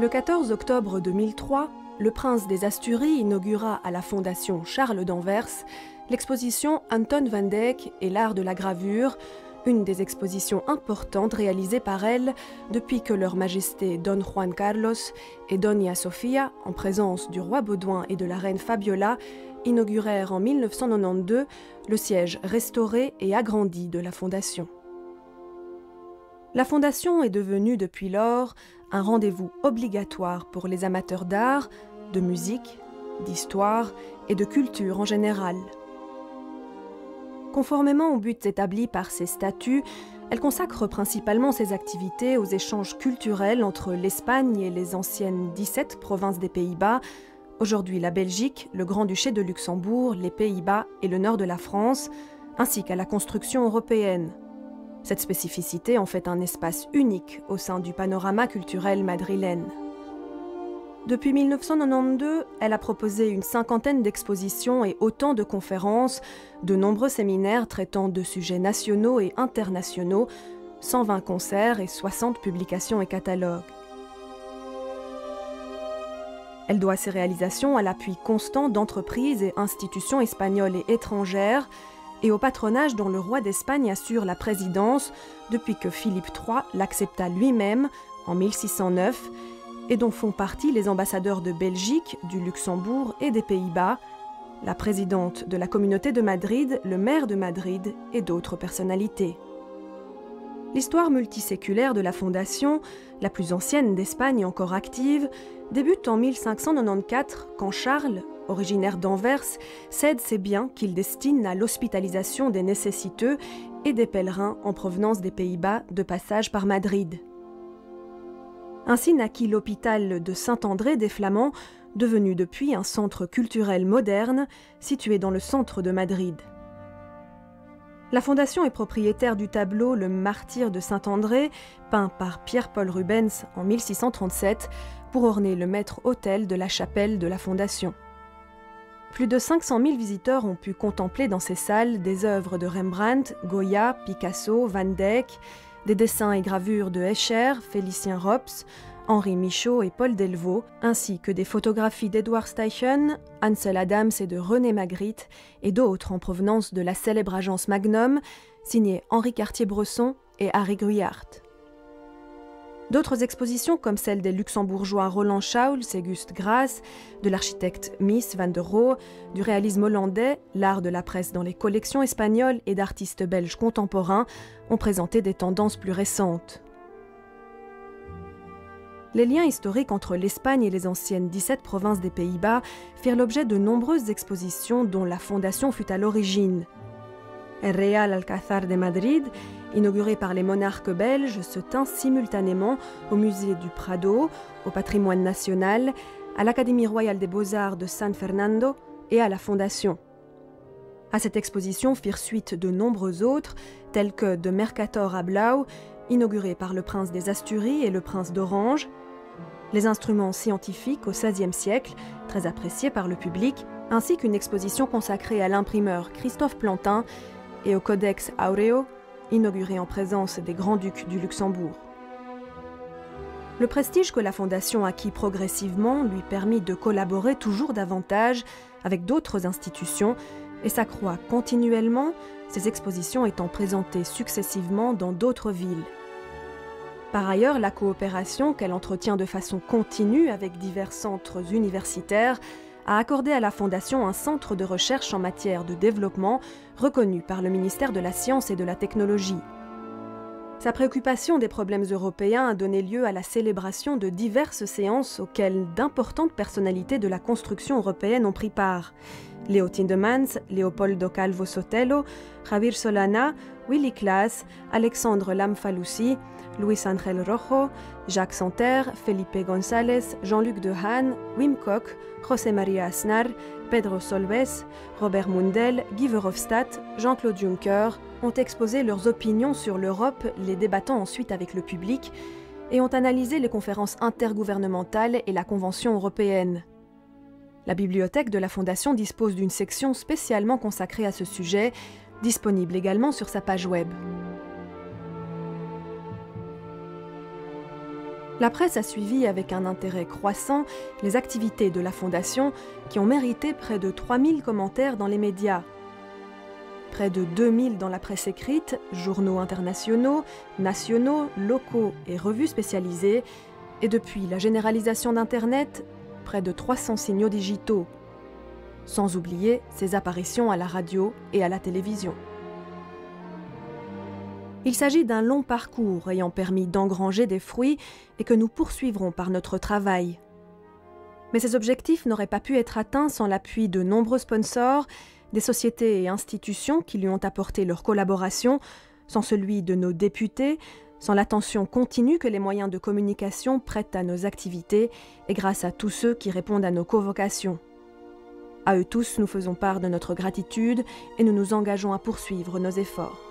Le 14 octobre 2003, le prince des Asturies inaugura à la Fondation Charles d'Anvers l'exposition Anton van Dyck et l'art de la gravure, une des expositions importantes réalisées par elle depuis que leur majesté Don Juan Carlos et Doña Sofia, en présence du roi Baudouin et de la reine Fabiola, inaugurèrent en 1992 le siège restauré et agrandi de la Fondation. La Fondation est devenue depuis lors un rendez-vous obligatoire pour les amateurs d'art, de musique, d'histoire et de culture en général. Conformément aux buts établis par ses statuts, elle consacre principalement ses activités aux échanges culturels entre l'Espagne et les anciennes 17 provinces des Pays-Bas, aujourd'hui la Belgique, le Grand-Duché de Luxembourg, les Pays-Bas et le nord de la France, ainsi qu'à la construction européenne. Cette spécificité en fait un espace unique au sein du panorama culturel madrilène. Depuis 1992, elle a proposé une cinquantaine d'expositions et autant de conférences, de nombreux séminaires traitant de sujets nationaux et internationaux, 120 concerts et 60 publications et catalogues. Elle doit ses réalisations à l'appui constant d'entreprises et institutions espagnoles et étrangères et au patronage dont le roi d'Espagne assure la présidence depuis que Philippe III l'accepta lui-même en 1609 et dont font partie les ambassadeurs de Belgique, du Luxembourg et des Pays-Bas, la présidente de la communauté de Madrid, le maire de Madrid et d'autres personnalités. L'histoire multiséculaire de la Fondation, la plus ancienne d'Espagne encore active, débute en 1594 quand Charles, originaire d'Anvers, cède ses biens qu'il destine à l'hospitalisation des nécessiteux et des pèlerins en provenance des Pays-Bas de passage par Madrid. Ainsi naquit l'hôpital de Saint-André des Flamands, devenu depuis un centre culturel moderne situé dans le centre de Madrid. La fondation est propriétaire du tableau Le Martyr de Saint-André, peint par Pierre-Paul Rubens en 1637, pour orner le maître-autel de la chapelle de la fondation. Plus de 500 000 visiteurs ont pu contempler dans ces salles des œuvres de Rembrandt, Goya, Picasso, Van Dyck, des dessins et gravures de Escher, Félicien Rops, Henri Michaud et Paul Delvaux, ainsi que des photographies d'Edward Steichen, Ansel Adams et de René Magritte, et d'autres en provenance de la célèbre agence Magnum, signées Henri Cartier-Bresson et Harry Gruyart. D'autres expositions comme celle des luxembourgeois Roland Schauls et Gust Grass, de l'architecte Miss van der Rohe, du réalisme hollandais, l'art de la presse dans les collections espagnoles et d'artistes belges contemporains ont présenté des tendances plus récentes. Les liens historiques entre l'Espagne et les anciennes 17 provinces des Pays-Bas firent l'objet de nombreuses expositions dont la fondation fut à l'origine. El Real Alcázar de Madrid inauguré par les monarques belges, se tint simultanément au musée du Prado, au patrimoine national, à l'Académie royale des beaux-arts de San Fernando et à la Fondation. À cette exposition firent suite de nombreux autres, tels que de Mercator à Blau, inauguré par le prince des Asturies et le prince d'Orange, les instruments scientifiques au XVIe siècle, très appréciés par le public, ainsi qu'une exposition consacrée à l'imprimeur Christophe Plantin et au Codex Aureo, inauguré en présence des grands-ducs du Luxembourg. Le prestige que la Fondation acquit progressivement lui permit de collaborer toujours davantage avec d'autres institutions et s'accroît continuellement, ses expositions étant présentées successivement dans d'autres villes. Par ailleurs, la coopération qu'elle entretient de façon continue avec divers centres universitaires a accordé à la Fondation un centre de recherche en matière de développement reconnu par le ministère de la Science et de la Technologie. Sa préoccupation des problèmes européens a donné lieu à la célébration de diverses séances auxquelles d'importantes personnalités de la construction européenne ont pris part. Leo Tindemans, Leopoldo Calvo Sotelo, Javier Solana, Willy Klaas, Alexandre Lamfalussy, Luis Angel Rojo, Jacques Santerre, Felipe González, Jean-Luc Dehaene, Wim Kok, José María Aznar, Pedro Solves, Robert Mundell, Guy Verhofstadt, Jean-Claude Juncker ont exposé leurs opinions sur l'Europe, les débattant ensuite avec le public, et ont analysé les conférences intergouvernementales et la Convention européenne. La bibliothèque de la Fondation dispose d'une section spécialement consacrée à ce sujet, disponible également sur sa page web. La presse a suivi avec un intérêt croissant les activités de la Fondation qui ont mérité près de 3000 commentaires dans les médias. Près de 2000 dans la presse écrite, journaux internationaux, nationaux, locaux et revues spécialisées, et depuis la généralisation d'Internet, près de 300 signaux digitaux, sans oublier ses apparitions à la radio et à la télévision. Il s'agit d'un long parcours ayant permis d'engranger des fruits et que nous poursuivrons par notre travail. Mais ces objectifs n'auraient pas pu être atteints sans l'appui de nombreux sponsors, des sociétés et institutions qui lui ont apporté leur collaboration, sans celui de nos députés, sans l'attention continue que les moyens de communication prêtent à nos activités et grâce à tous ceux qui répondent à nos convocations. À eux tous, nous faisons part de notre gratitude et nous nous engageons à poursuivre nos efforts.